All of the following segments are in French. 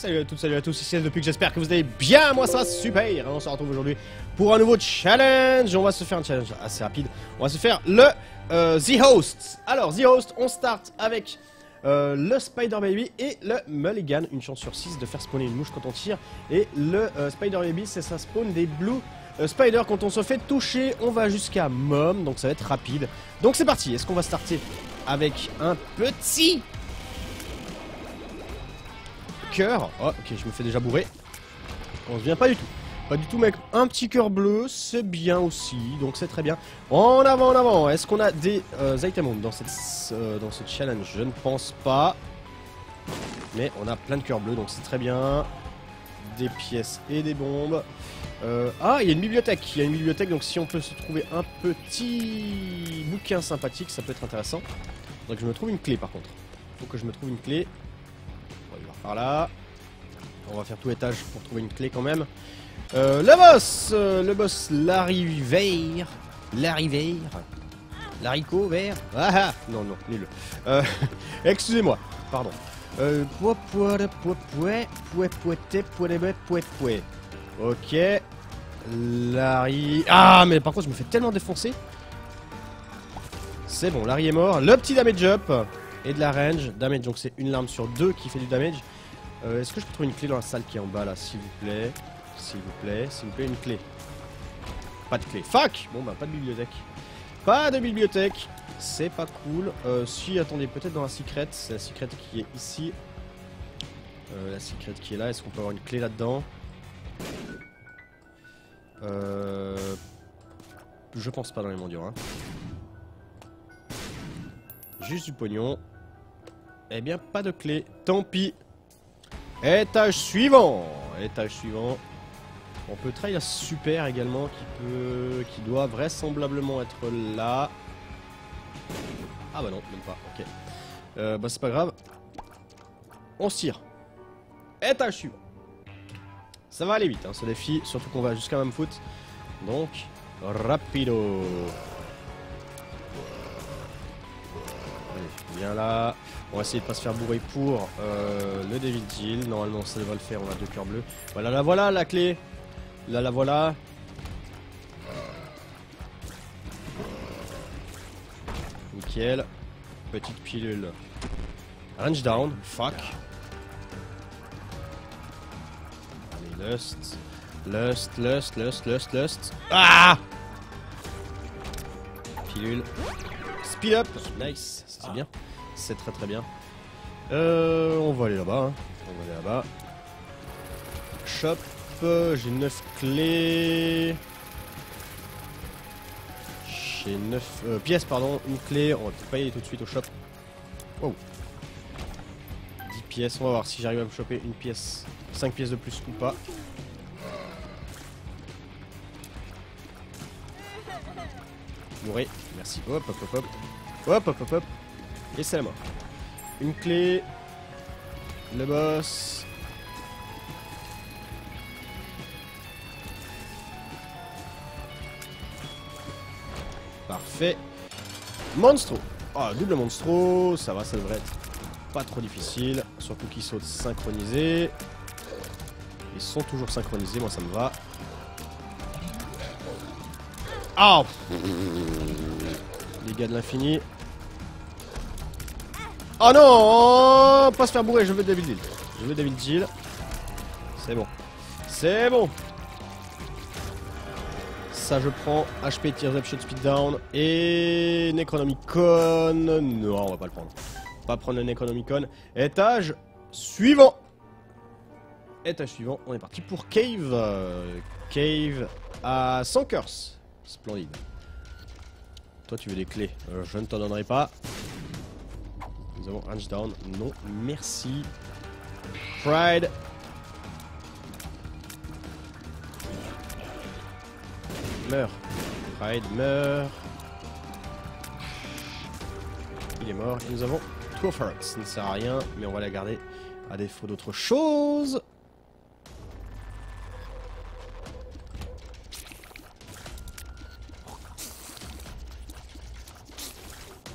salut à toutes, salut à tous, ici c'est depuis que j'espère que vous allez bien, moi ça va super On se retrouve aujourd'hui pour un nouveau challenge. On va se faire un challenge assez rapide, on va se faire le euh, The Host Alors The Host, on start avec euh, le Spider Baby et le Mulligan. Une chance sur 6 de faire spawner une mouche quand on tire. Et le euh, Spider Baby c'est ça spawn des Blue Spider quand on se fait toucher. On va jusqu'à Mom, donc ça va être rapide. Donc c'est parti, est-ce qu'on va starter avec un petit cœur. Oh, ok, je me fais déjà bourrer. On se vient pas du tout. Pas du tout, mec. Un petit cœur bleu, c'est bien aussi. Donc c'est très bien. En avant, en avant. Est-ce qu'on a des euh, items dans, cette, euh, dans ce challenge? Je ne pense pas. Mais on a plein de cœurs bleus, donc c'est très bien. Des pièces et des bombes. Euh, ah, il y a une bibliothèque. Il y a une bibliothèque, donc si on peut se trouver un petit bouquin sympathique, ça peut être intéressant. Donc je me trouve une clé par contre. Faut que je me trouve une clé. Par là. On va faire tout étage pour trouver une clé quand même. Euh, le boss euh, Le boss Larry Veir. Larry Veir. Laricot vert Ah ah Non, non, nul. Euh, Excusez-moi, pardon. Ok. Larry... Ah, mais par contre, je me fais tellement défoncer. C'est bon, Larry est mort. Le petit damage up et de la range. Damage, donc c'est une larme sur deux qui fait du damage. Euh, Est-ce que je peux trouver une clé dans la salle qui est en bas là, s'il vous plaît? S'il vous plaît, s'il vous plaît, une clé. Pas de clé. Fuck Bon bah, pas de bibliothèque. Pas de bibliothèque. C'est pas cool. Euh, si, attendez, peut-être dans la secret. C'est la secret qui est ici. Euh, la secret qui est là. Est-ce qu'on peut avoir une clé là-dedans? Je pense pas dans les mendiants. Hein. Juste du pognon. Eh bien, pas de clé. Tant pis. Étage suivant. Étage suivant. On peut trahir super également qui peut, qui doit vraisemblablement être là. Ah bah non, même pas. Ok. Euh, bah c'est pas grave. On se tire. Étage suivant. Ça va aller vite, hein, ce défi, surtout qu'on va jusqu'à même foot. Donc, rapido. Viens là. On va essayer de pas se faire bourrer pour euh, le David Hill. Normalement, ça devrait le faire. On a deux cœurs bleus. Voilà, la voilà la clé. Là, la voilà. Nickel. Petite pilule. Range down. Fuck. Allez, lust. Lust, lust, lust, lust, lust. Ah Pilule. Speed up. Nice. C'est bien. C'est très très bien. Euh, on va aller là-bas. Hein. On va aller là-bas. Shop. J'ai 9 clés. J'ai 9 euh, pièces, pardon. Une clé. On va peut-être pas y aller tout de suite au shop. Wow. 10 pièces. On va voir si j'arrive à me choper une pièce. 5 pièces de plus ou pas. Mourir. Merci. Hop, hop, hop, hop. Hop, hop, hop, hop. Et c'est la mort. Une clé. Le boss. Parfait. Monstro. Ah, double monstro. Ça va, ça devrait être pas trop difficile. Surtout qu'ils sautent synchronisés. Ils sont toujours synchronisés, moi ça me va. Ah Les gars de l'infini. Oh non Pas se faire bourrer, je veux David Jill. Je veux David Jill. C'est bon. C'est bon Ça je prends. HP, Tears Up, Shot, Speed Down. Et Necronomicon. Non, on va pas le prendre. On va pas prendre le Necronomicon. Étage suivant. Étage suivant, on est parti pour Cave. Cave à 100 curse. Splendide. Toi tu veux des clés. Euh, je ne t'en donnerai pas. Nous avons down. Non, merci. Pride. Meurs. Pride meurt. Il est mort. Nous avons Two Ça ne sert à rien, mais on va la garder à défaut d'autre chose.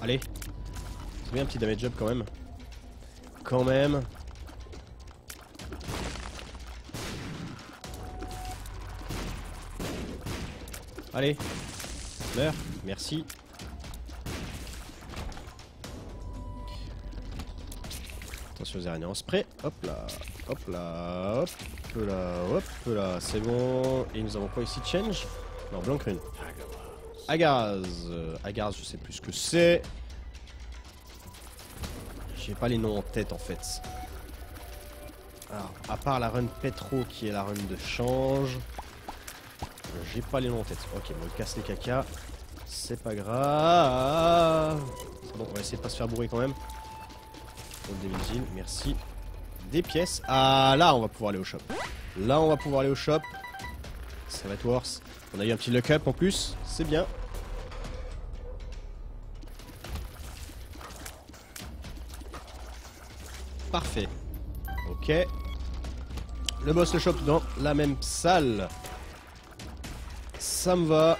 Allez, c'est bien un petit damage job quand même. Quand même. Allez, meurs, merci. Attention aux araignées en spray. Hop là, hop là, hop là, hop là, c'est bon. Et nous avons quoi ici Change? Non, Blanc Rune. Agaz. Agaz, je sais plus ce que c'est. J'ai pas les noms en tête en fait. Alors, à part la run Petro qui est la run de change. J'ai pas les noms en tête. Ok, bon, il casse les caca. C'est pas grave. Bon, on va essayer de pas se faire bourrer quand même. Pour merci. Des pièces. Ah, là, on va pouvoir aller au shop. Là, on va pouvoir aller au shop. Ça va être worse. On a eu un petit luck up en plus. C'est bien. Ok. Le boss le chope dans la même salle. Ça me va.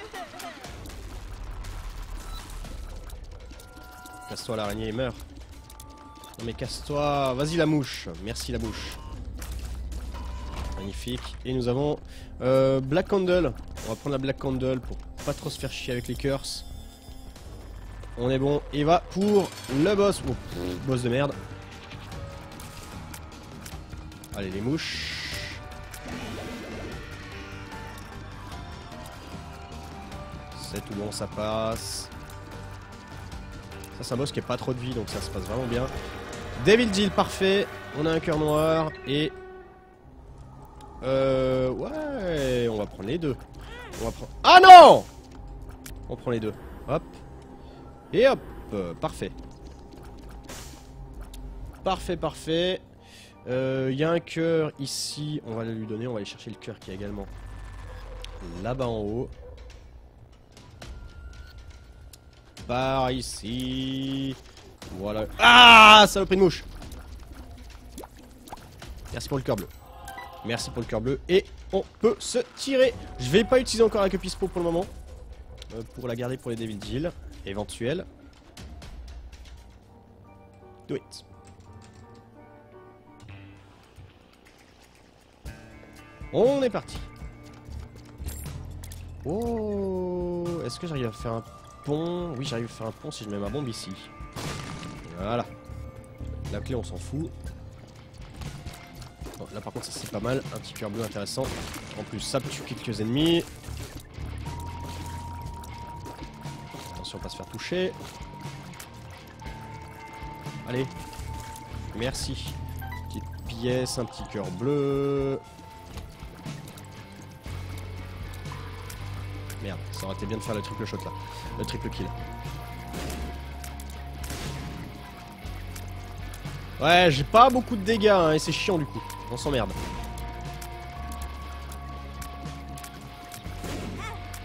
Casse-toi l'araignée et meurs. Non mais casse-toi. Vas-y la mouche. Merci la mouche. Magnifique. Et nous avons euh, Black Candle. On va prendre la Black Candle pour pas trop se faire chier avec les curses. On est bon. Et va pour le boss. Oh, boss de merde. Allez les mouches. C'est tout bon, ça passe. Ça c'est un boss qui est pas trop de vie donc ça se passe vraiment bien. Devil Deal, parfait. On a un cœur noir et... Euh... Ouais, on va prendre les deux. On va prendre... Ah non On prend les deux. Hop. Et hop. parfait. Parfait, parfait. Il euh, y a un cœur ici, on va lui donner, on va aller chercher le cœur qui est également là-bas en haut. Par ici. Voilà. Ah Saloperie de mouche Merci pour le cœur bleu. Merci pour le cœur bleu. Et on peut se tirer. Je vais pas utiliser encore la queue pour le moment. Euh, pour la garder pour les Devil Deal. Éventuel. Do it. On est parti. Oh Est-ce que j'arrive à faire un pont? Oui, j'arrive à faire un pont si je mets ma bombe ici. Voilà. La clé, on s'en fout. là, par contre, ça c'est pas mal. Un petit cœur bleu intéressant. En plus, ça tue quelques ennemis. Attention, pas se faire toucher. Allez. Merci. Petite pièce, un petit cœur bleu. Ça aurait été bien de faire le triple shot là. Le triple kill. Ouais, j'ai pas beaucoup de dégâts hein, et c'est chiant du coup. On s'emmerde.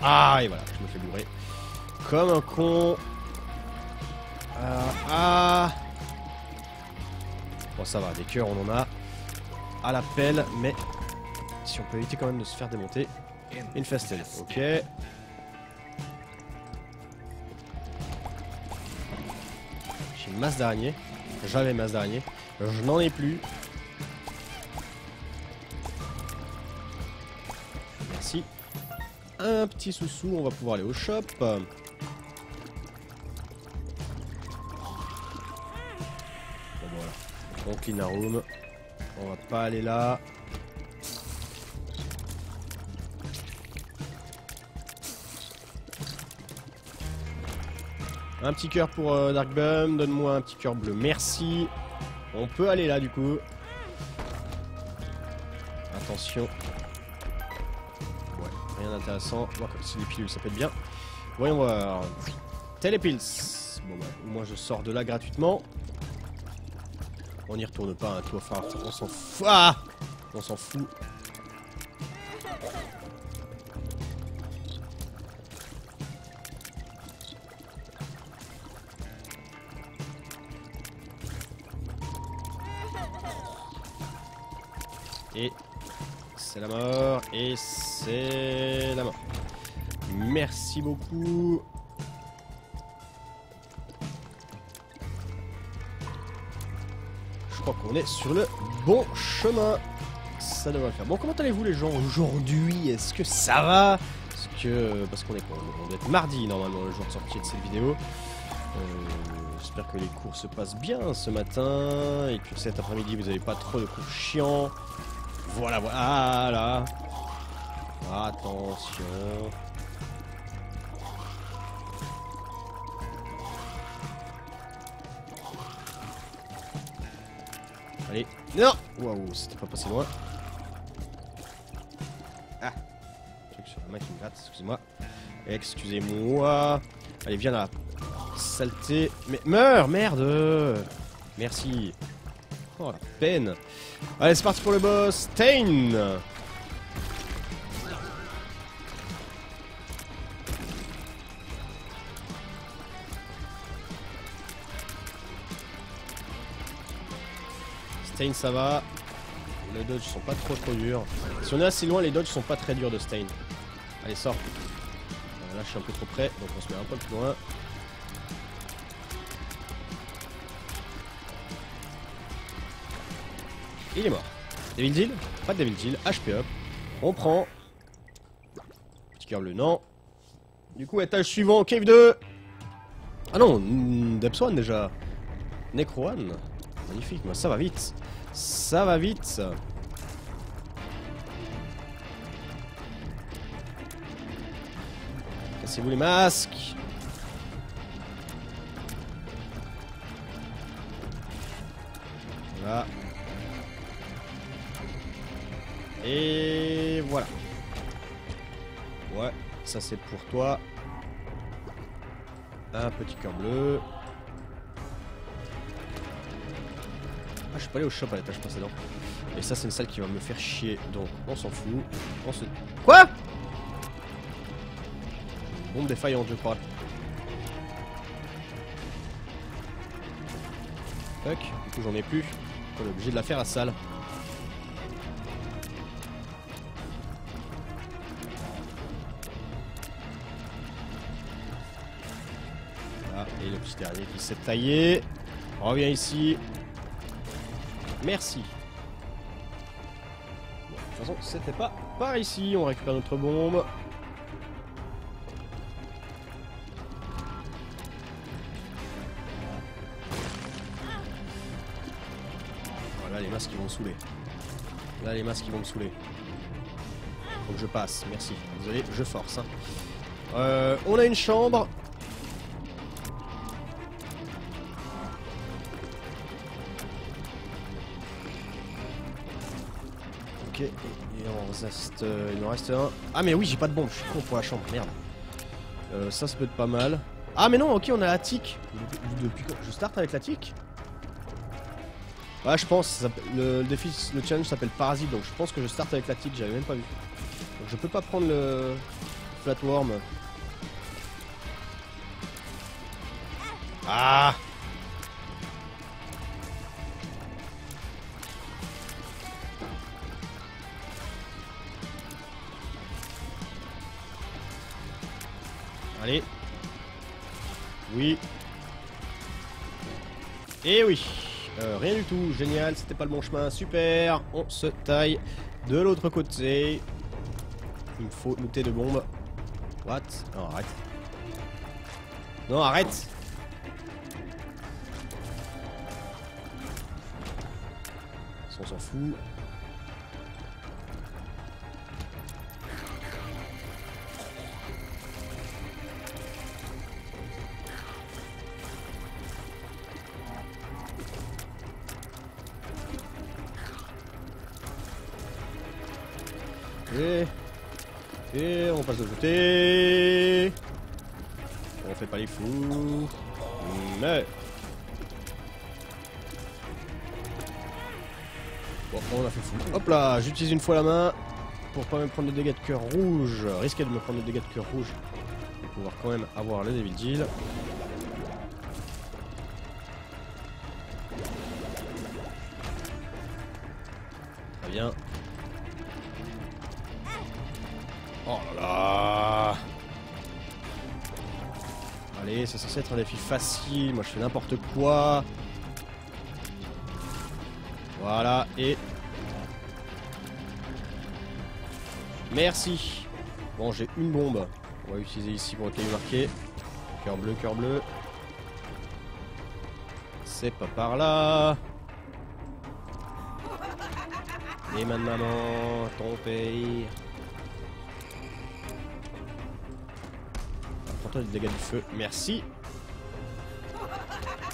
Ah, et voilà, je me fais bourrer. Comme un con. Ah, ah. Bon, ça va, des cœurs, on en a à la pelle, mais si on peut éviter quand même de se faire démonter. Infested, ok. Masse d'araignées. J'avais masse d'araignées. Je n'en ai plus. Merci. Un petit sous-sous, on va pouvoir aller au shop. Bon clean room. On va pas aller là. Un petit cœur pour euh, Dark. Donne-moi un petit cœur bleu. Merci. On peut aller là du coup. Attention. Ouais, rien d'intéressant. Voir si les pilules ça peut être bien. Voyons voir. Télépils. Bon bah, moins je sors de là gratuitement. On n'y retourne pas, hein, toi On s'en fout. Ah On s'en fout. Et c'est la mort. Et c'est la mort. Merci beaucoup. Je crois qu'on est sur le bon chemin. Ça devrait faire. Bon, comment allez-vous les gens aujourd'hui? Est-ce que ça va? Est-ce que parce qu'on est. On doit être mardi normalement le jour de sortie de cette vidéo. Euh, J'espère que les cours se passent bien ce matin et que cet après-midi vous n'avez pas trop de cours chiants. Voilà, voilà. Attention. Allez. Non Waouh, c'était pas passé loin. Ah Truc sur la main qui me gratte, excusez-moi. Excusez-moi. Allez, viens là. Saleté. Mais meurs, merde Merci. Oh la peine. Allez, c'est parti pour le boss. Stain Stain ça va. Les dodges sont pas trop trop durs. Si on est assez loin, les dodges sont pas très durs de Stain. Allez, sors. Là, je suis un peu trop près, donc on se met un peu plus loin. Il est mort. Devil Deal Pas de Devil Deal. HP up. On prend. Petit cœur bleu, non. Du coup, étage suivant, Cave 2. Ah non, 1 déjà. Necro 1. Magnifique, moi ça va vite. Ça va vite. Cassez-vous les masques. Et voilà. Ouais, ça c'est pour toi. Un petit cœur bleu. Ah, je suis pas allé au shop à l'étage précédent. Et ça, c'est une salle qui va me faire chier. Donc, on s'en fout. On se... Quoi? Bombe défaillante, je crois. Fuck. Du coup, j'en ai plus. On est obligé de la faire à salle. Qui s'est taillé. Reviens ici. Merci. De toute façon, c'était pas par ici. On récupère notre bombe. Voilà les masques qui vont me saouler. Là, les masques qui vont me saouler. Que je passe, merci. Désolé, je force. Hein. Euh, on a une chambre. Euh, il en reste un. Ah mais oui, j'ai pas de bombe, je suis con pour la chambre, merde. Euh, ça, ça peut être pas mal. Ah mais non, ok, on a la tic. Depuis quand Je start avec la tic Ouais, je pense, le, le challenge s'appelle Parasite, donc je pense que je start avec la tic, j'avais même pas vu. Donc je peux pas prendre le Flatworm. Ah Allez. Oui. Et oui. Euh, rien du tout. Génial. C'était pas le bon chemin. Super. On se taille de l'autre côté. Il me faut looter de bombes. What? Non, arrête. Non, arrête On s'en fout. On fait pas les fous. Mais... Bon, on a fait fou. Hop là, j'utilise une fois la main pour pas me prendre de dégâts de cœur rouge. Risquer de me prendre de dégâts de cœur rouge. Pour pouvoir quand même avoir le Devil Deal. Très bien. Oh là là Allez, c'est censé être un défi facile. Moi, je fais n'importe quoi. Voilà, et... Merci. Bon, j'ai une bombe. On va utiliser ici pour le caillou marqué. Cœur bleu, cœur bleu. C'est pas par là. Et ma maman, ton pays. Prends-toi des dégâts du feu. Merci.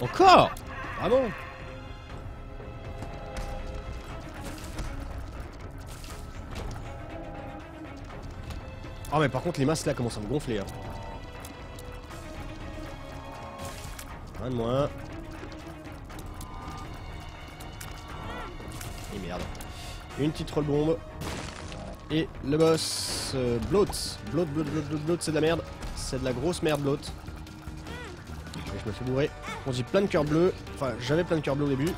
Encore Bravo Ah mais par contre les masques là commencent à me gonfler. Hein. Un de moins. Et merde. Une petite roll bombe. Et le boss, euh, Bloat. Bloat, Bloat, Bloat, Bloat, c'est de la merde. C'est de la grosse merde, Bloat. je me fais bourrer. Bon, j'ai plein de cœurs bleus. Enfin, j'avais plein de cœurs bleus au début.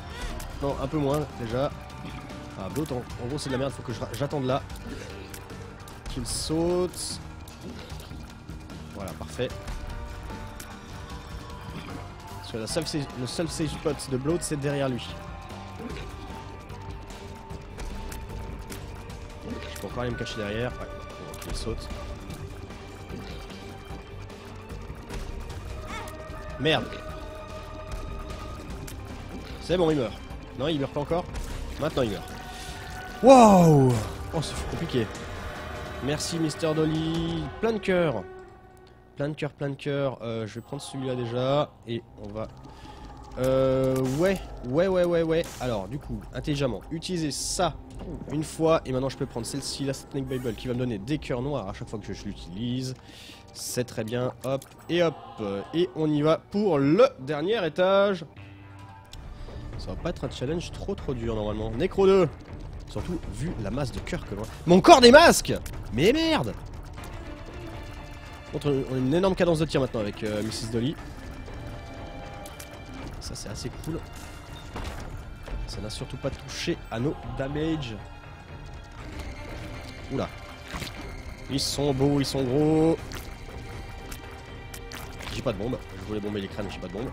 Non, un peu moins déjà. Ah, Bloat, en, gros, c'est de la merde. Faut que j'attende là. Qu'il saute. Voilà, parfait. Parce que le seul safe spot de Bloat, c'est derrière lui. Je peux encore aller me cacher derrière. Ouais, bon, il saute. Merde C'est bon, il meurt. Non, il meurt pas encore Maintenant, il meurt. Wow Oh, c'est compliqué. Merci Mister Dolly. Plein de cœur. Plein de cœur, plein de cœur. Euh, je vais prendre celui-là déjà. Et on va... Euh, ouais, ouais, ouais, ouais, ouais. Alors, du coup, intelligemment, utiliser ça une fois. Et maintenant, je peux prendre celle-ci, la Snake Bible, qui va me donner des cœurs noirs à chaque fois que je l'utilise. C'est très bien. Hop, et hop. Et on y va pour le dernier étage. Ça va pas être un challenge trop trop dur normalement. Necro 2 Surtout vu la masse de cœur que l'on Mon corps des masques Mais merde on a une énorme cadence de tir maintenant avec euh, Mrs. Dolly. Ça c'est assez cool. Ça n'a surtout pas touché à nos damage. Oula. Ils sont beaux, ils sont gros. J'ai pas de bombe. Je voulais bomber les crânes, j'ai pas de bombe.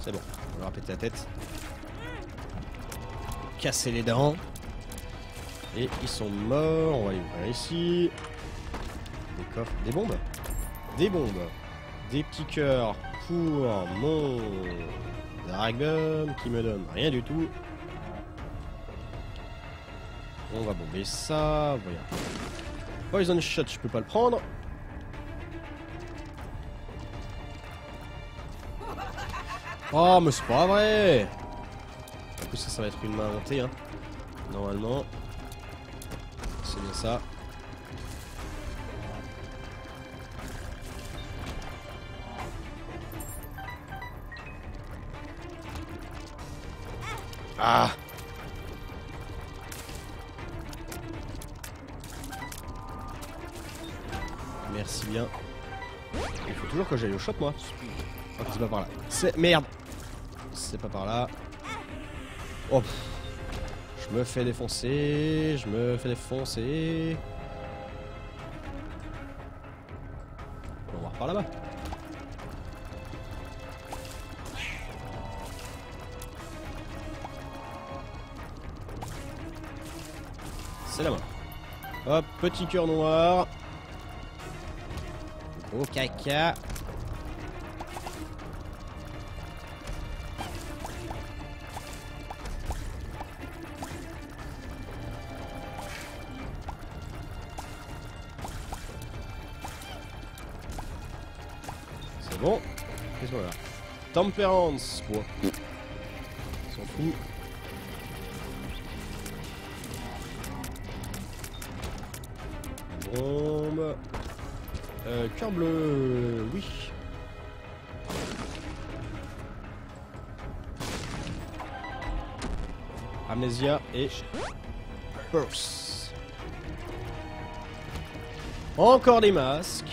C'est bon, on leur pété la tête. Casser les dents. Et ils sont morts. On va les ouvrir ici. Des coffres. Des bombes Des bombes. Des petits cœurs pour mon Dragon qui me donne rien du tout. On va bomber ça. Poison shot, je peux pas le prendre. Oh, mais c'est pas vrai En plus, ça, ça va être une main montée, hein. Normalement. Ah Merci bien. Il faut toujours que j'aille au shot moi. C'est pas par là. C'est... Merde c'est pas par là. Oh, je me fais défoncer, je me fais défoncer. On va par là-bas. C'est la main. Hop, petit cœur noir. Au caca. Temperance, quoi. S'en fout. Bombe. Euh, cœur bleu, oui. Amnesia et Burst. Encore des masques.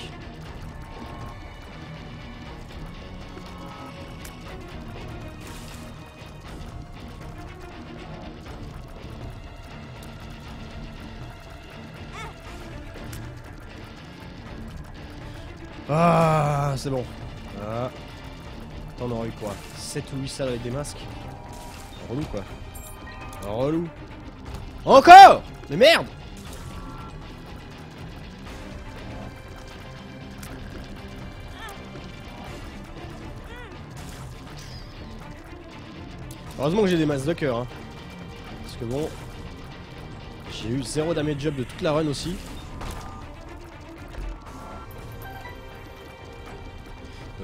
Ah, c'est bon. Ah. Attends, on aurait eu quoi? 7 ou 8 salles avec des masques Relou quoi. Relou. Encore? Mais merde Heureusement que j'ai des masses de cœur. Hein. Parce que bon... J'ai eu 0 damage job de toute la run aussi.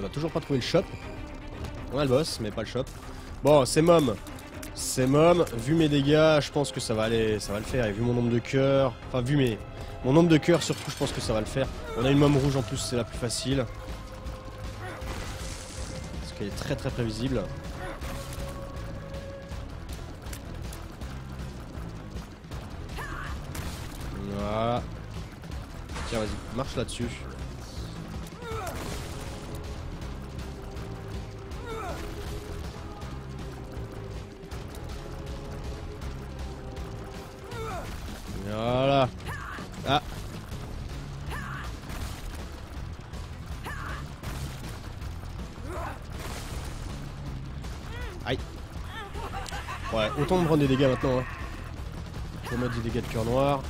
On a toujours pas trouvé le shop. On a le boss, mais pas le shop. Bon, c'est mom. C'est mom. Vu mes dégâts, je pense que ça va aller, ça va le faire. Et vu mon nombre de cœurs, enfin vu mes, mon nombre de cœurs surtout, je pense que ça va le faire. On a une mom rouge en plus, c'est la plus facile. Parce qu'elle est très très prévisible. Voilà. Tiens, vas-y, marche là-dessus. Autant me prendre des dégâts maintenant. Hein. Je vais mettre des dégâts de cœur noir.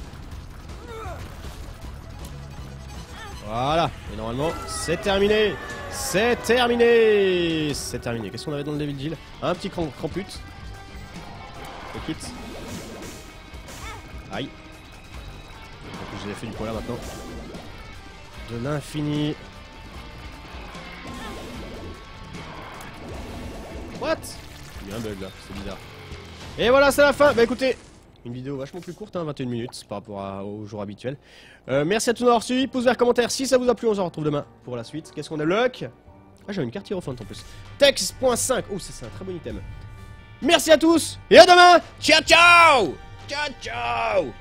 Voilà. Et normalement, c'est terminé. C'est terminé. C'est terminé. Qu'est-ce qu'on avait dans le Devil Jill? Un petit cran crampute. Ok. Aïe. J'ai fait du poids là maintenant. De l'infini. What? Il y a un bug là, c'est bizarre. Et voilà, c'est la fin. Bah écoutez, une vidéo vachement plus courte, hein, 21 minutes par rapport au jour habituel. Euh, merci à tous d'avoir suivi. Pouce vert, commentaire si ça vous a plu. On se retrouve demain pour la suite. Qu'est-ce qu'on a Luck? Ah, j'ai une carte Hierophant en plus. Text.5. Oh, ça c'est un très bon item. Merci à tous et à demain. Ciao, ciao Ciao, ciao